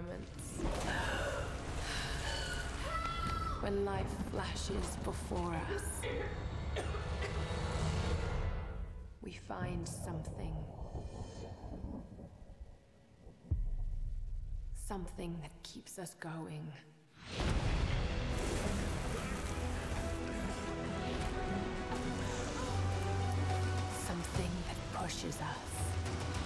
Moments, when life flashes before us, we find something. Something that keeps us going. Something that pushes us.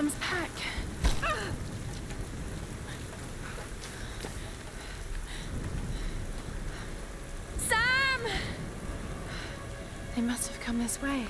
Sam's pack. Sam! They must have come this way.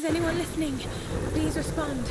Is anyone listening? Please respond.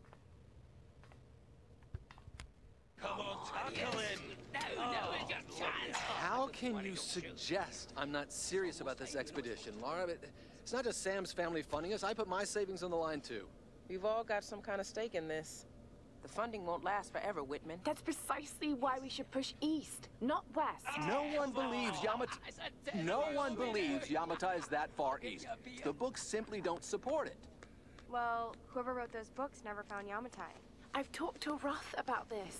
How can you suggest I'm not serious about this expedition, Laura? It- It's not just Sam's family funding us. I put my savings on the line, too. We've all got some kind of stake in this. The funding won't last forever, Whitman. That's precisely why we should push east, not west. No one believes Yamatai. No one believes Yamatai is that far east. The books simply don't support it. Well, whoever wrote those books never found Yamatai. I've talked to Roth about this.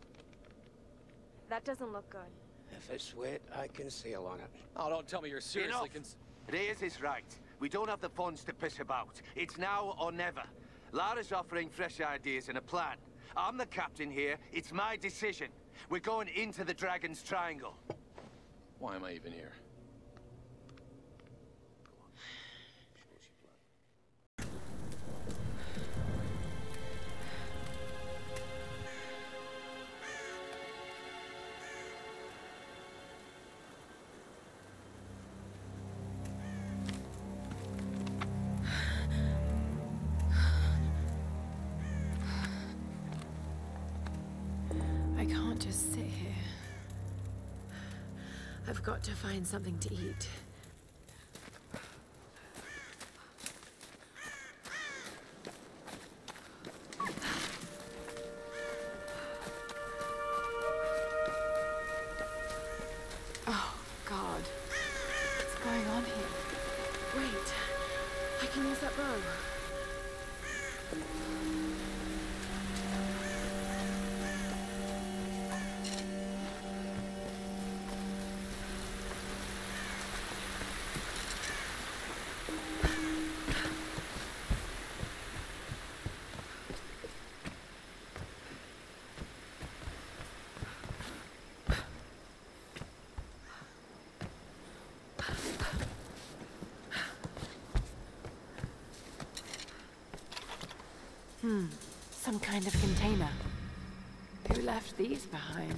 That doesn't look good. If it's wet, I can sail on it. Oh, don't tell me you're seriously Enough. cons- Reyes is right. We don't have the funds to piss about. It's now or never. Lara's offering fresh ideas and a plan. I'm the captain here. It's my decision. We're going into the Dragon's Triangle. Why am I even here? Find something to eat. Hmm. Some kind of container. Who left these behind?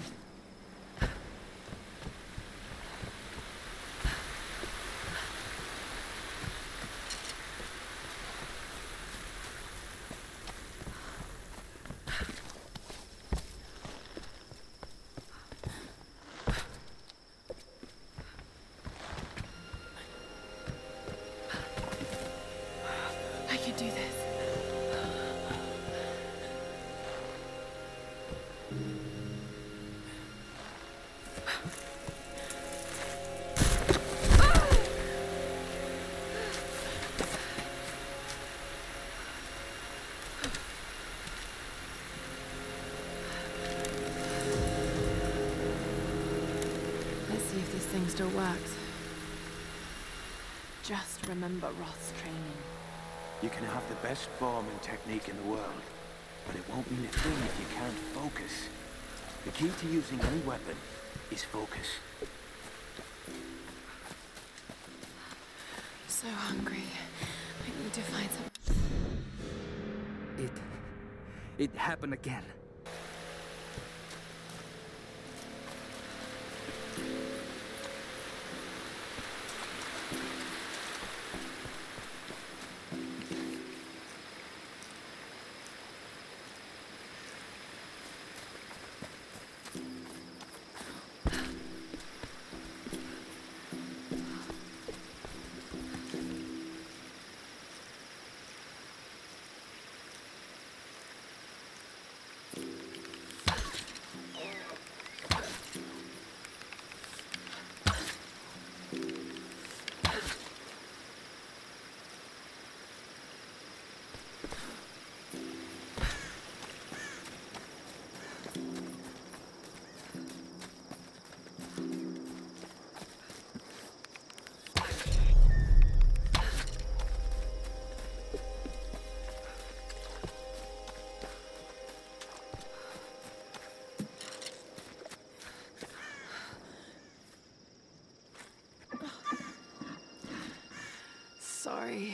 Works. Just remember Roth's training. You can have the best form and technique in the world, but it won't mean a thing if you can't focus. The key to using any weapon is focus. So hungry. I need to find some. It... It happened again. sorry.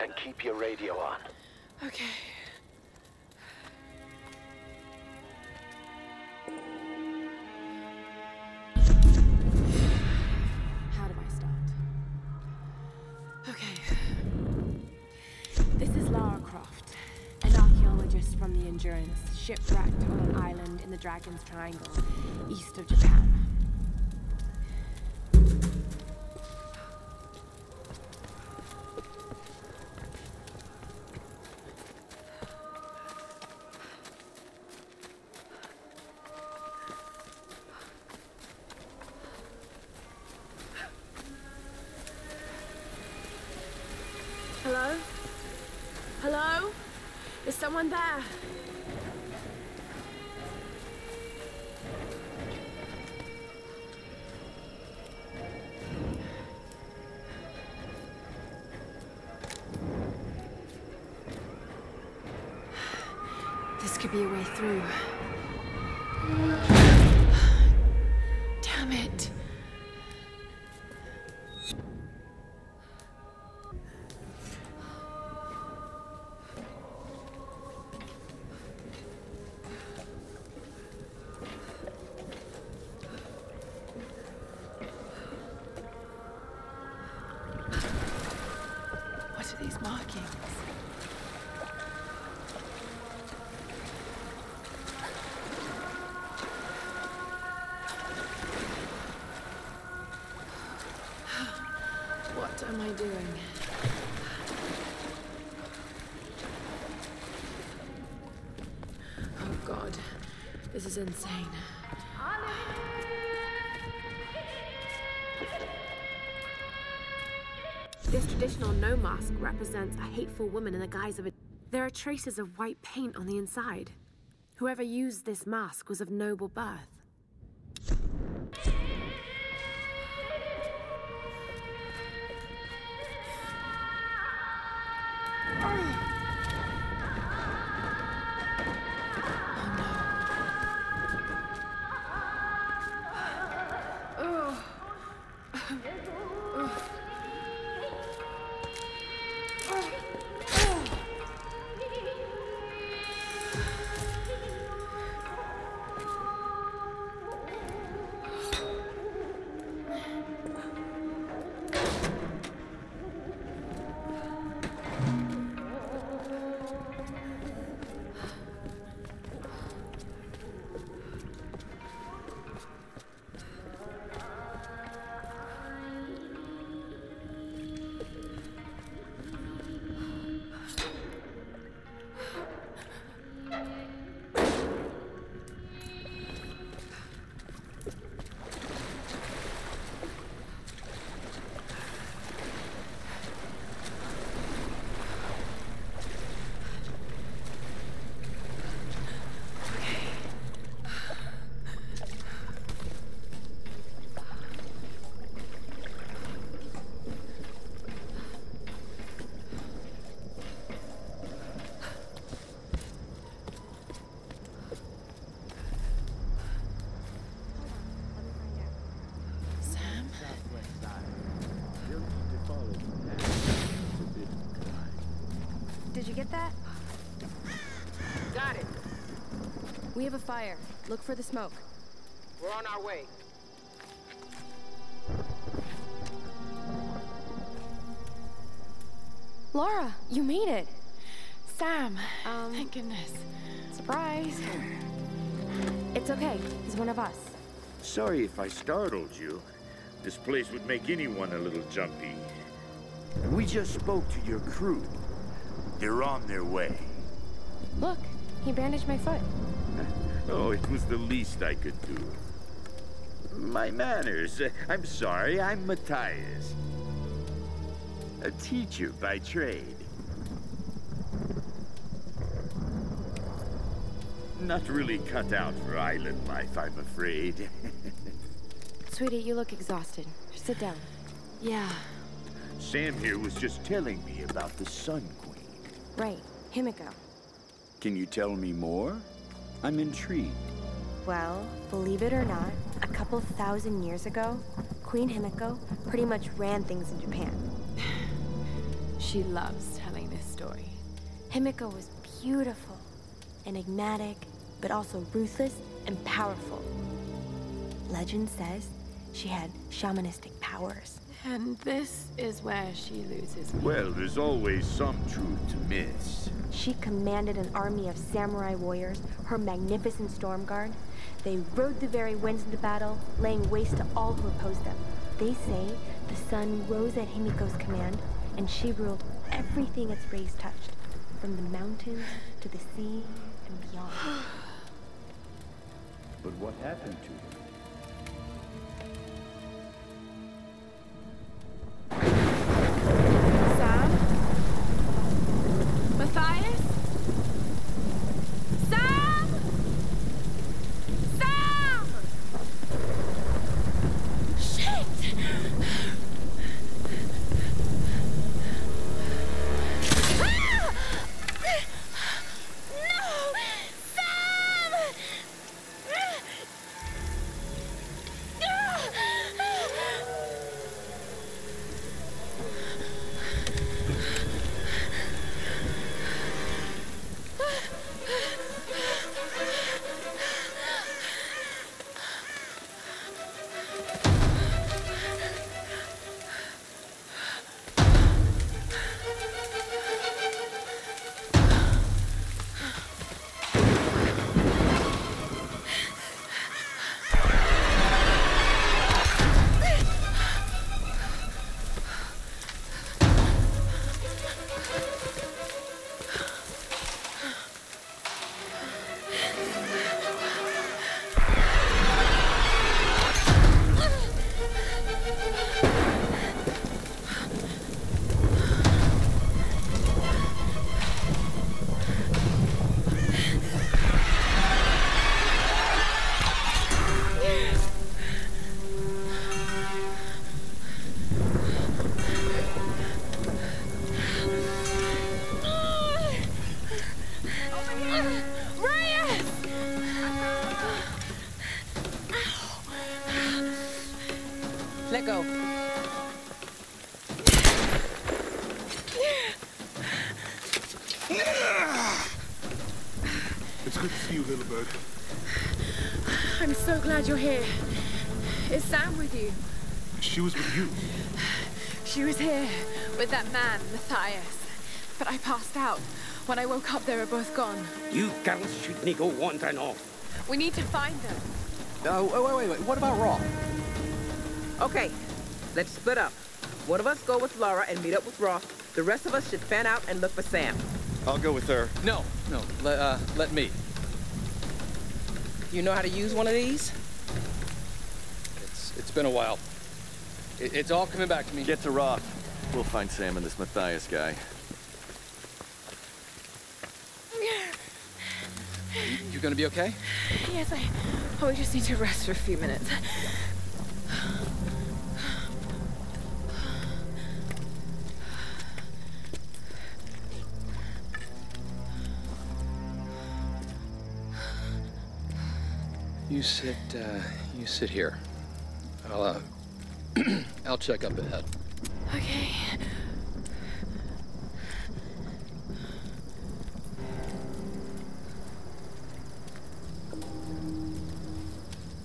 And keep your radio on. Okay. How do I start? Okay. This is Lara Croft, an archaeologist from the Endurance, shipwrecked on an island in the Dragon's Triangle, east of Japan. Is I doing? Oh god, this is insane. This traditional Noh mask represents a hateful woman in the guise of a. There are traces of white paint on the inside. Whoever used this mask was of noble birth. We have a fire. Look for the smoke. We're on our way. Laura, you made it. Sam. Um, Thank goodness. Surprise. It's okay. He's one of us. Sorry if I startled you. This place would make anyone a little jumpy. We just spoke to your crew. They're on their way. Look, he bandaged my foot. Oh, it was the least I could do. My manners. I'm sorry, I'm Matthias. A teacher by trade. Not really cut out for island life, I'm afraid. Sweetie, you look exhausted. Sit down. Yeah. Sam here was just telling me about the Sun Queen. Right, Himiko. Can you tell me more? I'm intrigued. Well, believe it or not, a couple thousand years ago, Queen Himiko pretty much ran things in Japan. she loves telling this story. Himiko was beautiful, enigmatic, but also ruthless and powerful. Legend says she had shamanistic powers. And this is where she loses me. Well, there's always some truth to miss. She commanded an army of samurai warriors, her magnificent storm guard. They rode the very winds into battle, laying waste to all who opposed them. They say the sun rose at Himiko's command, and she ruled everything its rays touched, from the mountains to the sea and beyond. but what happened to her? Glad you're here. Is Sam with you? She was with you. She was here with that man, Matthias. But I passed out. When I woke up, they were both gone. You girls shouldn't go wandering off. We need to find them. Oh, wait, wait, wait. What about Roth? Okay, let's split up. One of us go with Lara and meet up with Roth. The rest of us should fan out and look for Sam. I'll go with her. No, no, let, uh, let me. You know how to use one of these? Been a while. It, it's all coming back to me. Get to Roth. We'll find Sam and this Matthias guy. You, gonna be okay? Yes, I... Oh, we just need to rest for a few minutes. You sit, uh, you sit here. I'll, uh, I'll check up ahead. Okay.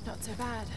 Not so bad.